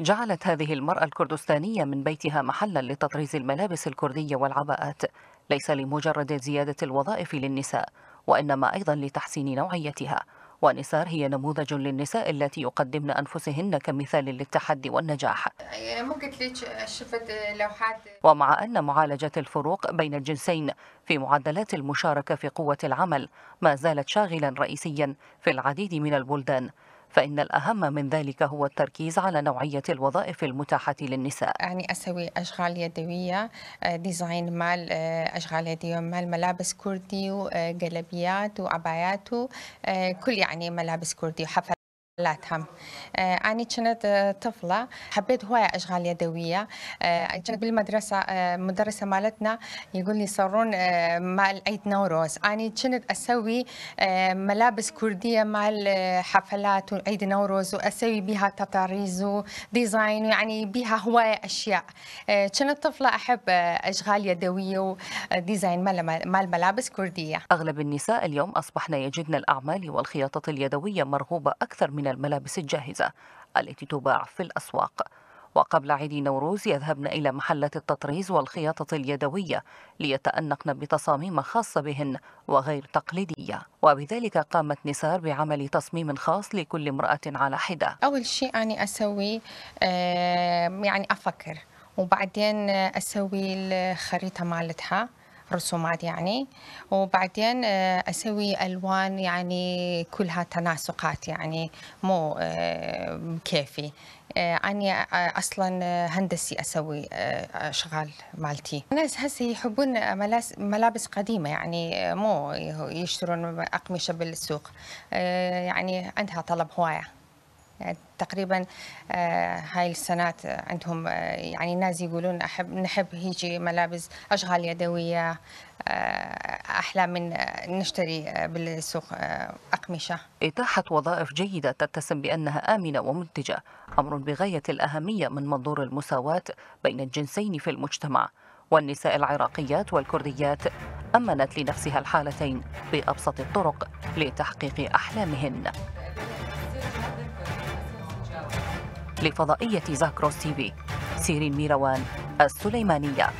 جعلت هذه المرأة الكردستانية من بيتها محلا لتطريز الملابس الكردية والعباءات. ليس لمجرد زيادة الوظائف للنساء وإنما أيضا لتحسين نوعيتها. ونسار هي نموذج للنساء التي يقدمن أنفسهن كمثال للتحدي والنجاح. ومع أن معالجة الفروق بين الجنسين في معدلات المشاركة في قوة العمل ما زالت شاغلا رئيسيا في العديد من البلدان. فإن الأهم من ذلك هو التركيز على نوعية الوظائف المتاحة للنساء. يعني أسوي أشغال يدوية ديزاين مال أشغال يدوية مال ملابس كردي وقلبيات وعبايات كل يعني ملابس كردي وحفل لاتهم. أنا كنت طفلة حبيت هواية أشغال يدوية. كنت بالمدرسة مدرسة مالتنا يقول لي صارون مال عيد نوروز. أنا كنت أسوي ملابس كردية مال حفلات وعيد نوروز وأسوي بها تطاريز وديزاين يعني بها هواية أشياء. كنت طفلة أحب أشغال يدوية وديزاين مال ملابس كردية. أغلب النساء اليوم أصبحن يجدن الأعمال والخياطة اليدوية مرغوبة أكثر من الملابس الجاهزة التي تباع في الأسواق. وقبل عيد نوروز يذهبن إلى محلات التطريز والخياطة اليدوية ليتأنقن بتصاميم خاصة بهن وغير تقليدية. وبذلك قامت نسار بعمل تصميم خاص لكل امرأة على حدة. أول شيء أنا أسوي يعني أفكر وبعدين أسوي الخريطة مالتها. رسومات يعني. وبعدين أسوي ألوان يعني كلها تناسقات يعني مو كيفي. أنا أصلا هندسي أسوي أشغال مالتي. الناس هسه يحبون ملابس قديمة يعني مو يشترون أقمشة بالسوق. يعني عندها طلب هواية. يعني تقريبا هاي السنوات عندهم يعني ناس يقولون أحب نحب هيجي ملابس أشغال يدوية أحلى من نشتري بالسوق أقمشة. إتاحة وظائف جيدة تتسم بأنها آمنة ومنتجة أمر بغاية الأهمية من منظور المساواة بين الجنسين في المجتمع. والنساء العراقيات والكرديات أمنت لنفسها الحالتين بأبسط الطرق لتحقيق أحلامهن. لفضائية زاكروس تي في. سيرين ميروان السليمانية.